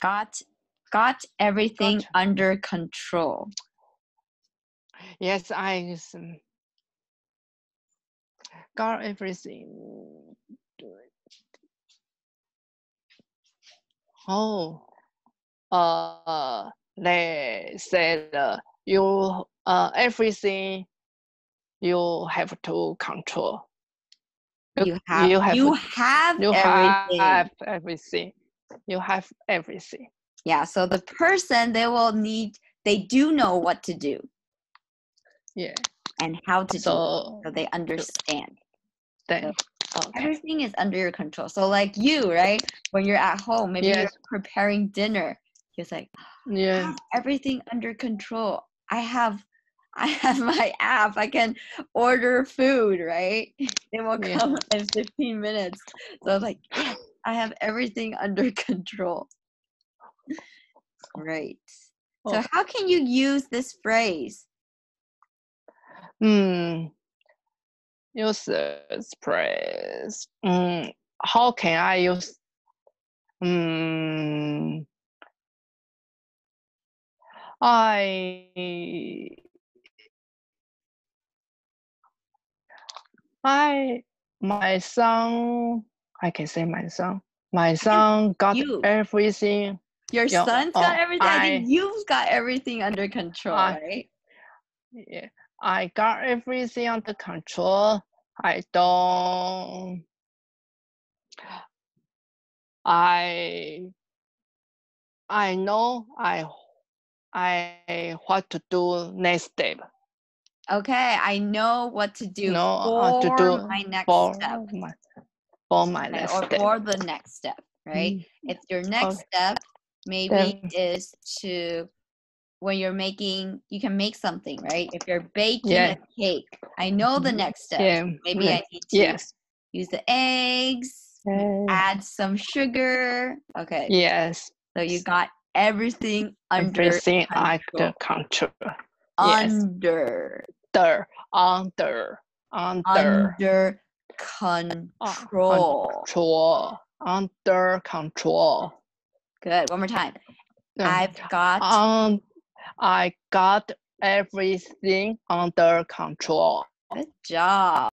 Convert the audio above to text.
got got everything under control. Yes, I um, got everything. Oh, uh, they said uh, you uh everything you have to control. You have you have you have you everything. have everything. You have everything. Yeah, so the person they will need they do know what to do Yeah. and how to do it, So so they understand. then okay. Everything is under your control. So like you, right? When you're at home, maybe Yes. you're preparing dinner. You're like, Yeah. everything under control. I have I have my app. I can order food, right? It will Yeah. come in 15 minutes. So I was like, yes, I have everything under control. Right. So Oh. how can you use this phrase? Hmm. Use this phrase. Hmm. How can I use? Hmm. I. I. My son. I can say my son. My son got you. everything. Your Yeah, son's uh, got oh, everything. I, think you've got everything under control, I- right? Yeah, I got everything under control. I don't. I. I know I. I what to do next step. Okay, I know what to do know for to do my next step. my for my next or step. for the next step, right? Mm, If your next Okay. step maybe is to when you're making you can make something, right? If you're baking Yeah. a cake, I know the Mhm. next step. Yeah. Maybe yeah, I need to Yes. use the eggs, add some sugar. Okay. Yes. So you got everything under Everything control. under control. yes. under Under. Under. Under. Control. Control. Under control. Good. One more time. Um, I've got Um, I got everything under control. good job.